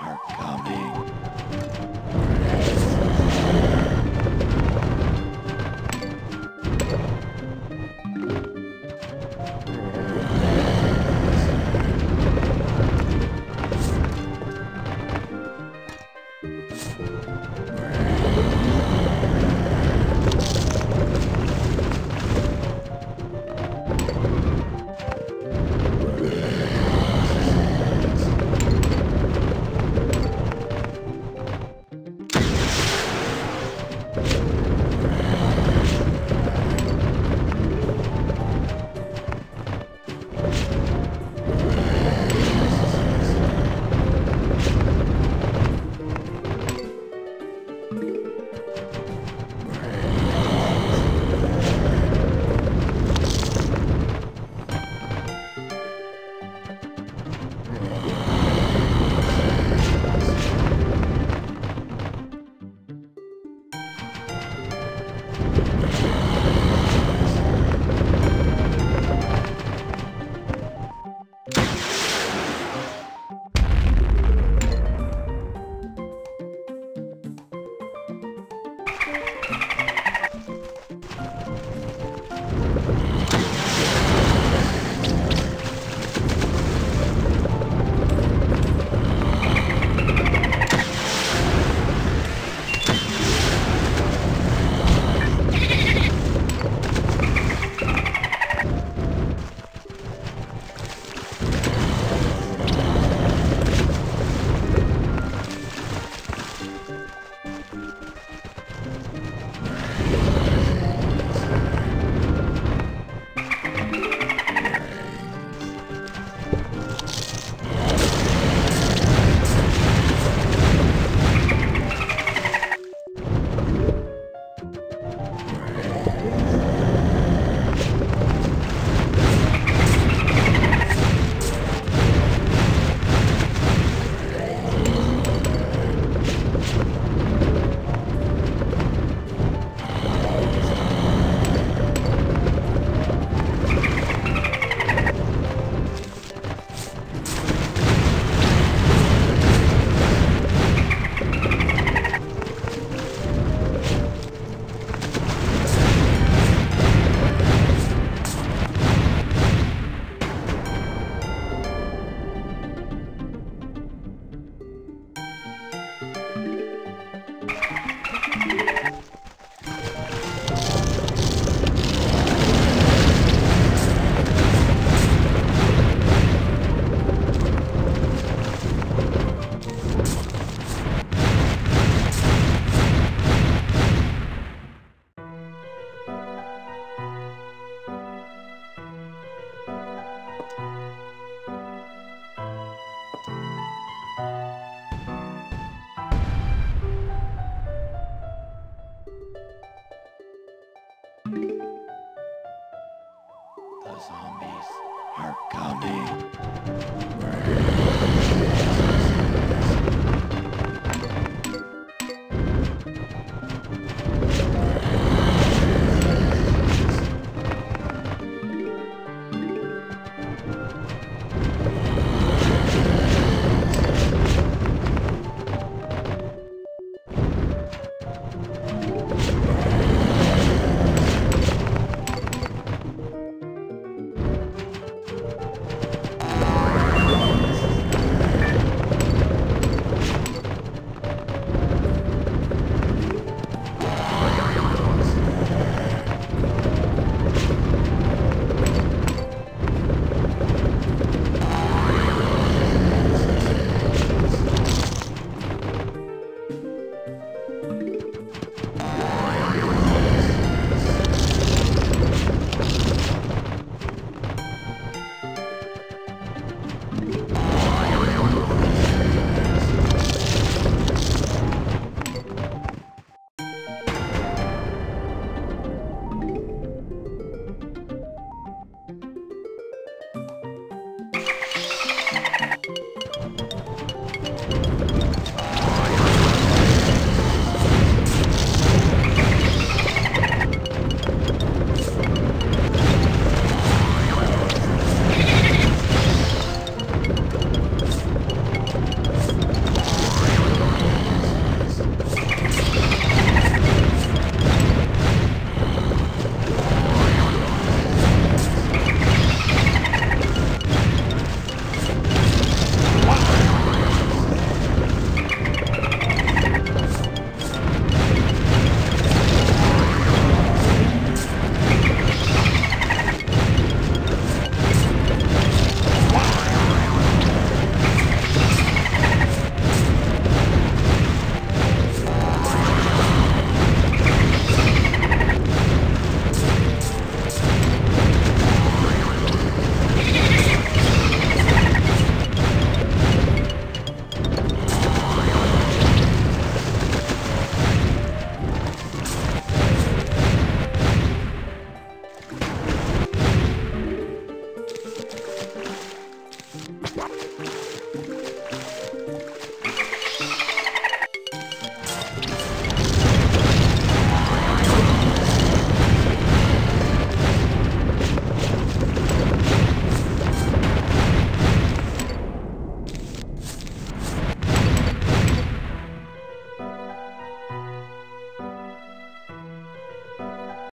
are coming.